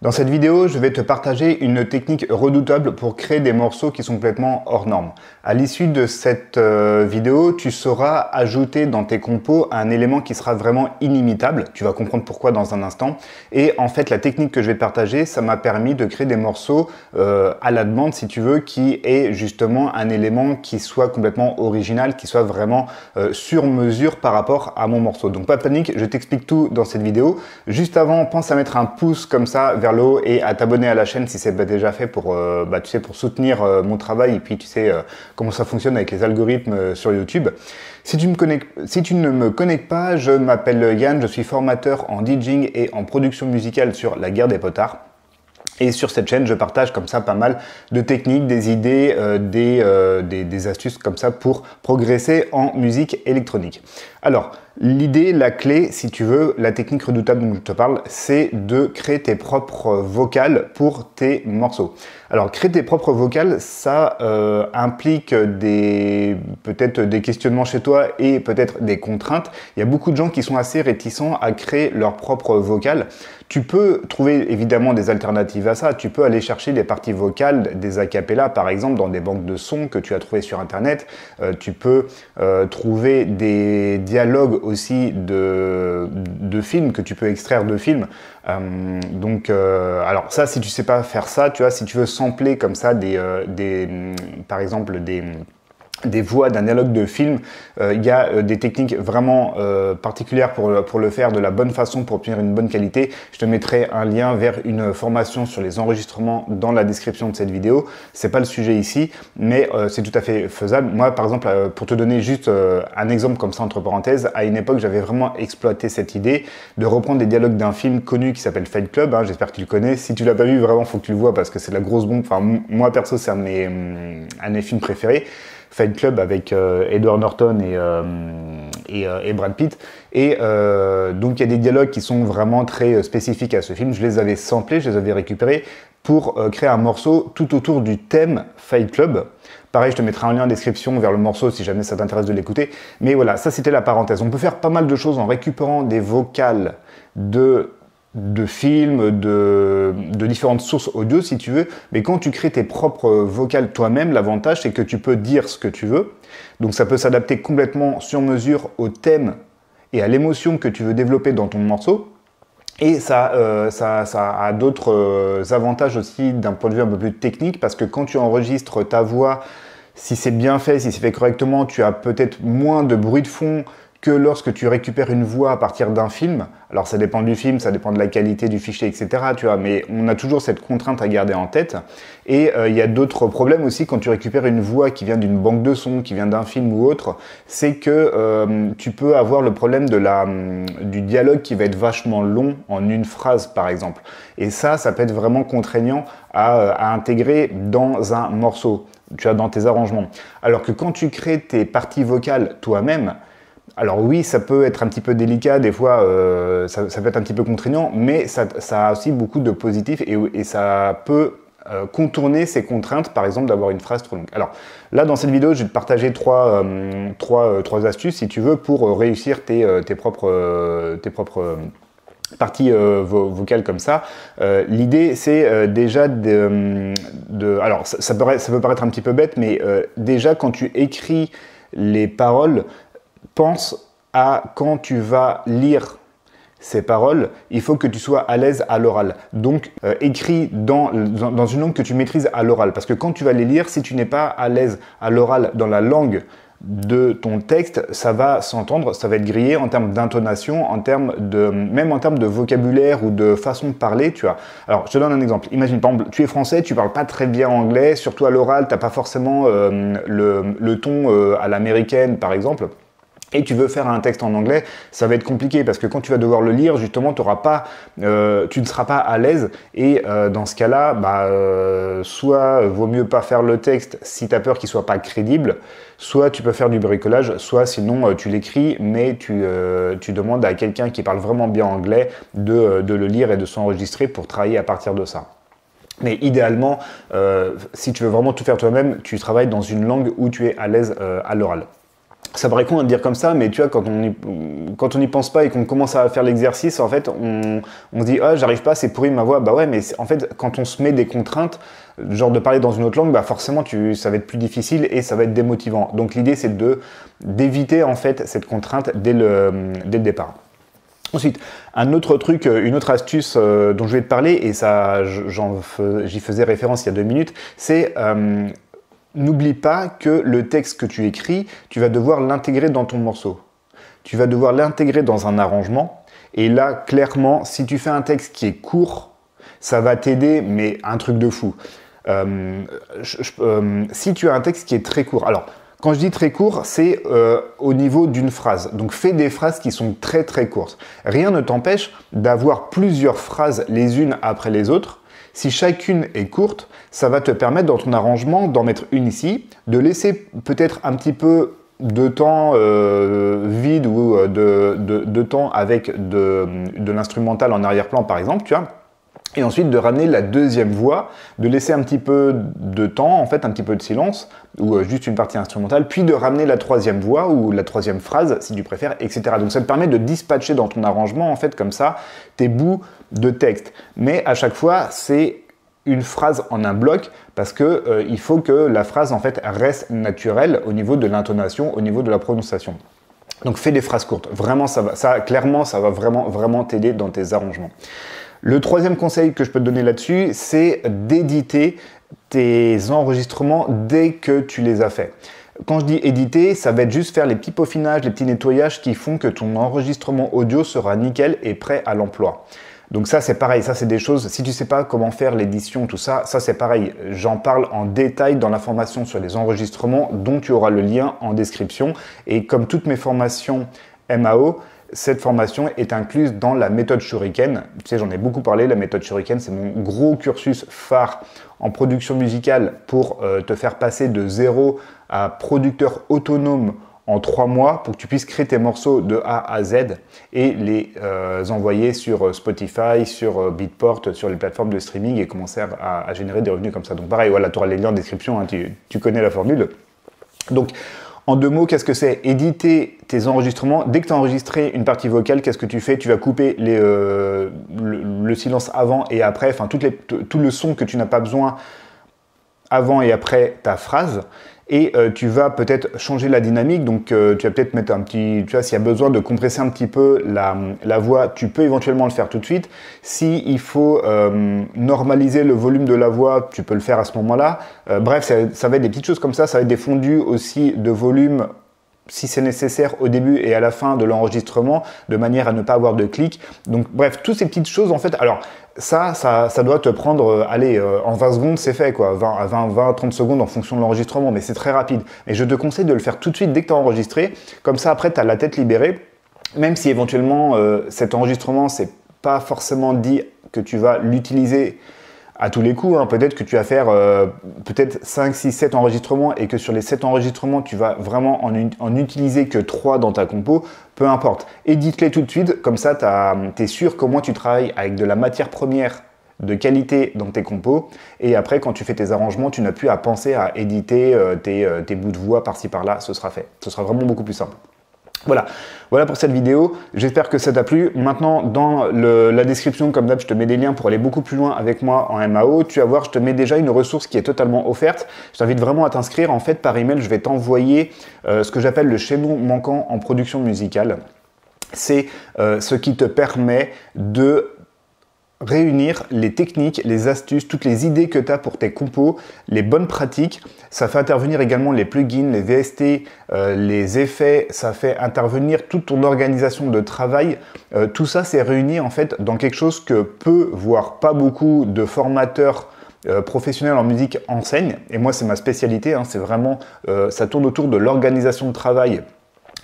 Dans cette vidéo, je vais te partager une technique redoutable pour créer des morceaux qui sont complètement hors normes. À l'issue de cette euh, vidéo, tu sauras ajouter dans tes compos un élément qui sera vraiment inimitable. Tu vas comprendre pourquoi dans un instant. Et en fait, la technique que je vais partager, ça m'a permis de créer des morceaux euh, à la demande, si tu veux, qui est justement un élément qui soit complètement original, qui soit vraiment euh, sur mesure par rapport à mon morceau. Donc pas de panique, je t'explique tout dans cette vidéo. Juste avant, pense à mettre un pouce comme ça vers et à t'abonner à la chaîne si c'est pas déjà fait pour, euh, bah, tu sais, pour soutenir euh, mon travail et puis tu sais euh, comment ça fonctionne avec les algorithmes sur YouTube. Si tu, me si tu ne me connectes pas, je m'appelle Yann, je suis formateur en DJing et en production musicale sur la guerre des potards. Et sur cette chaîne, je partage comme ça pas mal de techniques, des idées, des, des, astuces comme ça pour progresser en musique électronique. Alors, L'idée, la clé, si tu veux, la technique redoutable dont je te parle, c'est de créer tes propres vocales pour tes morceaux. Alors, créer tes propres vocales, ça euh, implique peut-être des questionnements chez toi et peut-être des contraintes. Il y a beaucoup de gens qui sont assez réticents à créer leur propre vocale. Tu peux trouver évidemment des alternatives à ça. Tu peux aller chercher des parties vocales, des acapellas par exemple, dans des banques de sons que tu as trouvées sur Internet. Euh, tu peux euh, trouver des dialogues aussi de, de films que tu peux extraire de films. Euh, donc, euh, alors ça, si tu sais pas faire ça, tu vois, si tu veux sampler comme ça des, euh, des par exemple des des voix d'un dialogue de film. Euh, il y a euh, des techniques vraiment euh, particulières pour, pour le faire de la bonne façon, pour obtenir une bonne qualité. Je te mettrai un lien vers une formation sur les enregistrements dans la description de cette vidéo. C'est pas le sujet ici, mais c'est tout à fait faisable. Moi, par exemple, pour te donner juste un exemple comme ça entre parenthèses, à une époque, j'avais vraiment exploité cette idée de reprendre des dialogues d'un film connu qui s'appelle Fight Club. Hein, J'espère que tu le connais. Si tu l'as pas vu, vraiment, faut que tu le vois parce que c'est la grosse bombe. Enfin, moi perso, c'est un, hum, un de mes films préférés. Fight Club avec euh, Edward Norton et, euh, euh, et, Brad Pitt. Et donc il y a des dialogues qui sont vraiment très spécifiques à ce film. Je les avais samplés, je les avais récupérés pour créer un morceau tout autour du thème Fight Club. Pareil, je te mettrai un lien en description vers le morceau si jamais ça t'intéresse de l'écouter. Mais voilà, ça c'était la parenthèse. On peut faire pas mal de choses en récupérant des vocales de de films, de, différentes sources audio si tu veux, mais quand tu crées tes propres vocales toi-même, l'avantage c'est que tu peux dire ce que tu veux. Donc ça peut s'adapter complètement sur mesure au thème et à l'émotion que tu veux développer dans ton morceau. Et ça, euh, ça, a d'autres euh, avantages aussi d'un point de vue un peu plus technique, parce que quand tu enregistres ta voix, si c'est bien fait, si c'est fait correctement, tu as peut-être moins de bruit de fond, que lorsque tu récupères une voix à partir d'un film. Alors ça dépend du film, ça dépend de la qualité du fichier, etc. Tu vois, mais on a toujours cette contrainte à garder en tête. Et euh, il y a d'autres problèmes aussi quand tu récupères une voix qui vient d'une banque de sons, qui vient d'un film ou autre, c'est que euh, tu peux avoir le problème de la, hum, du dialogue qui va être vachement long en une phrase par exemple. Et ça, ça peut être vraiment contraignant à, euh, à intégrer dans un morceau, tu as dans tes arrangements. Alors que quand tu crées tes parties vocales toi-même, alors oui, ça peut être un petit peu délicat, des fois euh, ça, peut être un petit peu contraignant, mais ça, a aussi beaucoup de positifs et, ça peut euh, contourner ces contraintes, par exemple d'avoir une phrase trop longue. Alors là, dans cette vidéo, je vais te partager trois, euh, astuces, si tu veux, pour réussir tes, propres, parties vocales comme ça. L'idée, c'est déjà de, Alors, ça, ça, peut paraître un petit peu bête, mais déjà, quand tu écris les paroles, pense à quand tu vas lire ces paroles, il faut que tu sois à l'aise à l'oral. Donc, euh, écris dans, dans, une langue que tu maîtrises à l'oral. Parce que quand tu vas les lire, si tu n'es pas à l'aise à l'oral dans la langue de ton texte, ça va s'entendre, ça va être grillé en termes d'intonation, en termes de, même en termes de vocabulaire ou de façon de parler, tu vois. Alors, je te donne un exemple. Imagine, par exemple, tu es français, tu parles pas très bien anglais, surtout à l'oral, tu n'as pas forcément euh, le, ton euh, à l'américaine, par exemple et tu veux faire un texte en anglais, ça va être compliqué parce que quand tu vas devoir le lire, justement, pas, euh, tu ne seras pas à l'aise. Et euh, dans ce cas-là, bah, euh, soit vaut mieux pas faire le texte si tu as peur qu'il soit pas crédible, soit tu peux faire du bricolage, soit sinon tu l'écris, mais tu, tu, demandes à quelqu'un qui parle vraiment bien anglais de, de le lire et de s'enregistrer pour travailler à partir de ça. Mais idéalement, si tu veux vraiment tout faire toi-même, tu travailles dans une langue où tu es à l'aise à l'oral. Ça paraît con de dire comme ça, mais tu vois, quand on quand on n'y pense pas et qu'on commence à faire l'exercice, en fait, on, on se dit, ah, j'arrive pas, c'est pourri ma voix. Bah ouais, mais en fait, quand on se met des contraintes, genre de parler dans une autre langue, bah forcément, tu, ça va être plus difficile et ça va être démotivant. Donc l'idée, c'est de d'éviter en fait cette contrainte dès le, dès le départ. Ensuite, un autre truc, une autre astuce euh, dont je vais te parler, et ça, j'y faisais référence il y a deux minutes, c'est euh, n'oublie pas que le texte que tu écris, tu vas devoir l'intégrer dans ton morceau. Tu vas devoir l'intégrer dans un arrangement. Et là, clairement, si tu fais un texte qui est court, ça va t'aider, mais un truc de fou. Euh, euh, si tu as un texte qui est très court, alors quand je dis très court, c'est euh, au niveau d'une phrase. Donc fais des phrases qui sont très très courtes. Rien ne t'empêche d'avoir plusieurs phrases les unes après les autres si chacune est courte, ça va te permettre dans ton arrangement d'en mettre une ici, de laisser peut-être un petit peu de temps euh, vide ou euh, de, temps avec de, l'instrumental en arrière-plan par exemple, tu vois, et ensuite de ramener la deuxième voix, de laisser un petit peu de temps, en fait un petit peu de silence, ou euh, juste une partie instrumentale, puis de ramener la troisième voix ou la troisième phrase, si tu préfères, etc. Donc ça te permet de dispatcher dans ton arrangement, en fait, comme ça, tes bouts de texte. Mais à chaque fois, c'est une phrase en un bloc parce que euh, il faut que la phrase en fait reste naturelle au niveau de l'intonation, au niveau de la prononciation. Donc fais des phrases courtes. Vraiment, ça va, ça clairement, ça va vraiment vraiment t'aider dans tes arrangements. Le troisième conseil que je peux te donner là-dessus, c'est d'éditer tes enregistrements dès que tu les as faits. Quand je dis éditer, ça va être juste faire les petits peaufinages, les petits nettoyages qui font que ton enregistrement audio sera nickel et prêt à l'emploi. Donc ça c'est pareil, ça c'est des choses, si tu sais pas comment faire l'édition, tout ça, ça c'est pareil. J'en parle en détail dans la formation sur les enregistrements dont tu auras le lien en description. Et comme toutes mes formations MAO, cette formation est incluse dans la méthode Shuriken. Tu sais, j'en ai beaucoup parlé, la méthode Shuriken, c'est mon gros cursus phare en production musicale pour euh, te faire passer de zéro à producteur autonome en trois mois pour que tu puisses créer tes morceaux de A à Z et les euh, envoyer sur euh, Spotify, sur Beatport, sur les plateformes de streaming et commencer à, générer des revenus comme ça. Donc pareil, voilà, tu auras les liens en description, hein, tu, tu connais la formule. Donc en deux mots, qu'est-ce que c'est Éditer tes enregistrements. Dès que tu as enregistré une partie vocale, qu'est-ce que tu fais? Tu vas couper euh, le, silence avant et après, enfin tout le son que tu n'as pas besoin avant et après ta phrase et euh, tu vas peut-être changer la dynamique. Donc euh, tu vas peut-être mettre un petit, tu vois, s'il y a besoin de compresser un petit peu la, la, voix, tu peux éventuellement le faire tout de suite. Si il faut euh, normaliser le volume de la voix, tu peux le faire à ce moment-là. bref, ça, ça, va être des petites choses comme ça. Ça va être des fondus aussi de volume si c'est nécessaire au début et à la fin de l'enregistrement, de manière à ne pas avoir de clics. Donc bref, toutes ces petites choses en fait. Alors ça, ça, ça doit te prendre, euh, allez, euh, en 20 secondes c'est fait quoi, 20, 20, 20, 30 secondes en fonction de l'enregistrement, mais c'est très rapide. Et je te conseille de le faire tout de suite dès que tu as enregistré, comme ça après tu as la tête libérée, même si éventuellement euh, cet enregistrement c'est pas forcément dit que tu vas l'utiliser à tous les coups. Hein. Peut-être que tu vas faire euh, peut-être 5, 6, 7 enregistrements et que sur les 7 enregistrements, tu vas vraiment en, utiliser que 3 dans ta compo. Peu importe. Édite-les tout de suite. Comme ça, tu es sûr comment tu travailles avec de la matière première de qualité dans tes compos. Et après, quand tu fais tes arrangements, tu n'as plus à penser à éditer euh, euh, tes bouts de voix par-ci par-là. Ce sera fait. Ce sera vraiment beaucoup plus simple. Voilà, voilà pour cette vidéo. J'espère que ça t'a plu. Maintenant, dans la description, comme d'hab, je te mets des liens pour aller beaucoup plus loin avec moi en MAO. Tu vas voir, je te mets déjà une ressource qui est totalement offerte. Je t'invite vraiment à t'inscrire. En fait, par email, je vais t'envoyer euh, ce que j'appelle le chaînon manquant en production musicale. C'est euh, ce qui te permet de réunir les techniques, les astuces, toutes les idées que tu as pour tes compos, les bonnes pratiques. Ça fait intervenir également les plugins, les VST, euh, les effets, ça fait intervenir toute ton organisation de travail. Euh, tout ça, c'est réuni en fait dans quelque chose que peu, voire pas beaucoup de formateurs euh, professionnels en musique enseignent. Et moi, c'est ma spécialité, hein. c'est vraiment, ça tourne autour de l'organisation de travail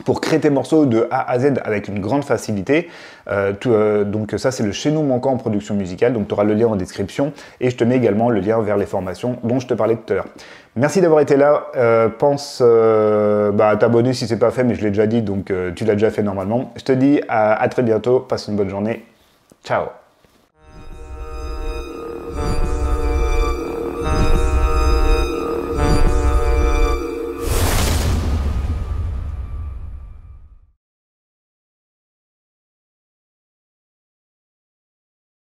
pour créer tes morceaux de A à Z avec une grande facilité. Euh, euh, donc ça c'est le chaînon manquant en production musicale, donc tu auras le lien en description et je te mets également le lien vers les formations dont je te parlais tout à l'heure. Merci d'avoir été là, euh, pense bah, à t'abonner si c'est pas fait mais je l'ai déjà dit donc tu l'as déjà fait normalement. Je te dis à très bientôt, passe une bonne journée, ciao